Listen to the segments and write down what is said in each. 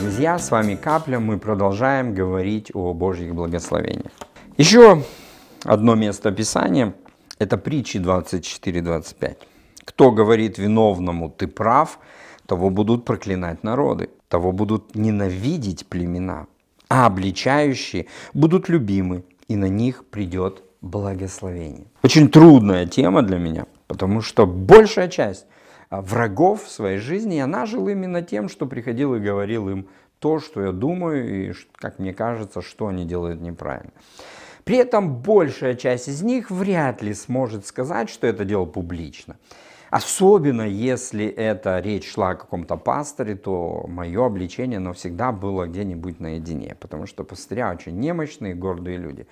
друзья, с вами Капля. Мы продолжаем говорить о Божьих благословениях. Еще одно место Писания – это притчи 24-25. Кто говорит виновному «ты прав», того будут проклинать народы, того будут ненавидеть племена, а обличающие будут любимы, и на них придет благословение. Очень трудная тема для меня, потому что большая часть врагов в своей жизни, я нажил именно тем, что приходил и говорил им то, что я думаю, и, как мне кажется, что они делают неправильно. При этом большая часть из них вряд ли сможет сказать, что это делал публично. Особенно если эта речь шла о каком-то пасторе, то мое обличение навсегда было где-нибудь наедине, потому что пастыря очень немощные, гордые люди.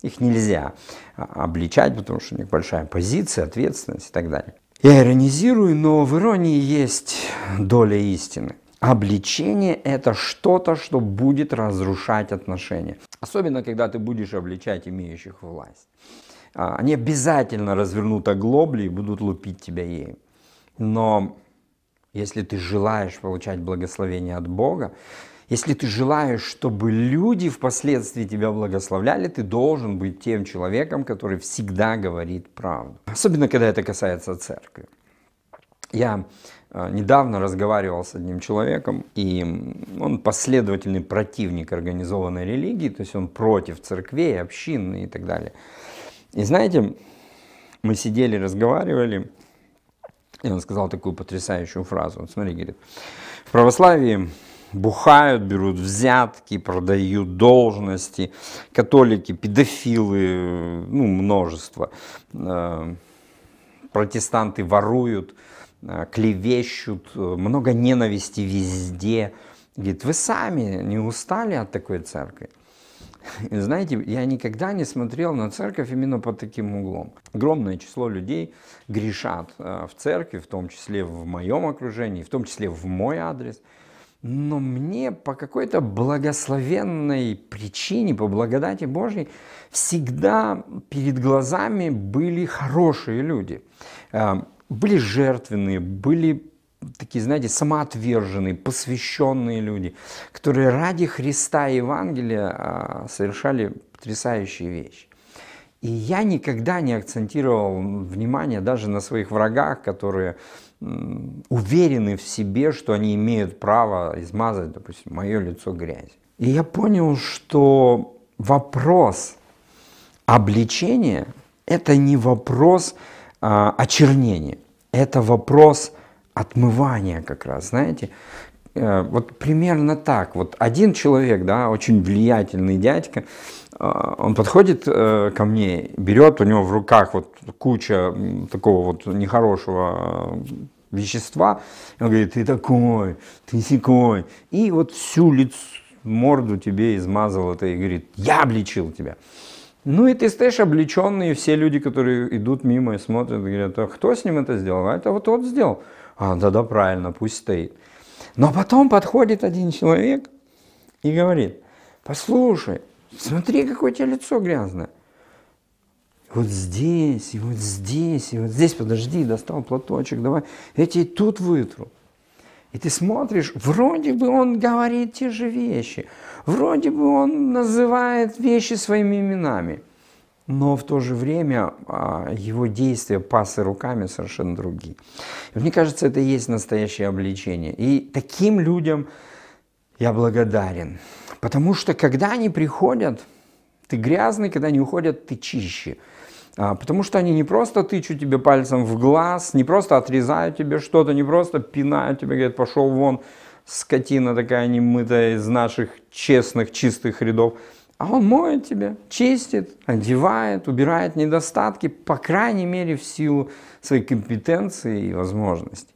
Их нельзя а, обличать, потому что у них большая позиция, ответственность и так далее. Я иронизирую, но в иронии есть доля истины. Обличение – это что-то, что будет разрушать отношения. Особенно, когда ты будешь обличать имеющих власть. А, они обязательно развернут оглобли и будут лупить тебя ею. Но если ты желаешь получать благословение от Бога, если ты желаешь, чтобы люди впоследствии тебя благословляли, ты должен быть тем человеком, который всегда говорит правду. Особенно, когда это касается церкви. Я э, недавно разговаривал с одним человеком, и он последовательный противник организованной религии, то есть он против церквей, общин и так далее. И знаете, мы сидели, разговаривали, и он сказал такую потрясающую фразу. Вот смотри, говорит, в православии бухают, берут взятки, продают должности, католики, педофилы, ну, множество. Э, протестанты воруют, э, клевещут, много ненависти везде. Говорит, вы сами не устали от такой церкви? И знаете, я никогда не смотрел на церковь именно под таким углом. Огромное число людей грешат э, в церкви, в том числе в моем окружении, в том числе в мой адрес – но мне по какой-то благословенной причине, по благодати Божьей, всегда перед глазами были хорошие люди. А, были жертвенные, были такие, знаете, самоотверженные, посвященные люди, которые ради Христа и Евангелия а, совершали потрясающие вещи. И я никогда не акцентировал внимание даже на своих врагах, которые уверены в себе, что они имеют право измазать, допустим, мое лицо грязью. И я понял, что вопрос обличения – это не вопрос а, очернения, это вопрос отмывания как раз, знаете. Э, вот примерно так. Вот один человек, да, очень влиятельный дядька, он подходит э, ко мне, берет у него в руках вот куча такого вот нехорошего э, вещества, и он говорит, ты такой, ты секой, и вот всю лицо, морду тебе измазал это и говорит, я обличил тебя. Ну и ты стоишь облеченный, и все люди, которые идут мимо и смотрят, говорят, а кто с ним это сделал? А это вот тот сделал. А, да-да, правильно, пусть стоит. Но потом подходит один человек и говорит, послушай, Смотри, какое у тебя лицо грязное. Вот здесь, и вот здесь, и вот здесь, подожди, достал платочек, давай, я тебе тут вытру. И ты смотришь, вроде бы он говорит те же вещи, вроде бы он называет вещи своими именами, но в то же время а, его действия, пасы руками совершенно другие. Мне кажется, это и есть настоящее обличение. И таким людям я благодарен. Потому что когда они приходят, ты грязный, когда они уходят, ты чище. А, потому что они не просто тычут тебе пальцем в глаз, не просто отрезают тебе что-то, не просто пинают тебя, говорят, пошел вон, скотина такая немытая из наших честных, чистых рядов. А он моет тебя, чистит, одевает, убирает недостатки, по крайней мере, в силу своей компетенции и возможностей.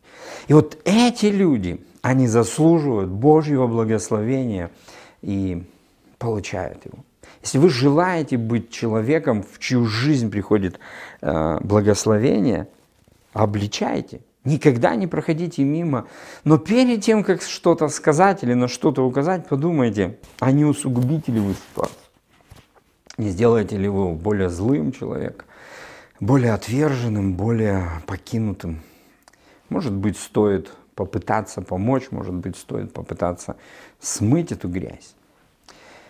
И вот эти люди, они заслуживают Божьего благословения – и получают его. Если вы желаете быть человеком, в чью жизнь приходит э, благословение, обличайте. Никогда не проходите мимо. Но перед тем, как что-то сказать или на что-то указать, подумайте, а не усугубите ли вы ситуацию? Не сделаете ли вы более злым человеком, более отверженным, более покинутым? Может быть, стоит попытаться помочь, может быть, стоит попытаться смыть эту грязь.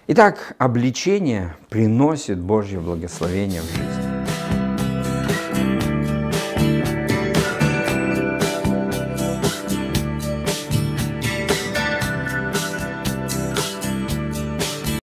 Итак, обличение приносит Божье благословение в жизнь.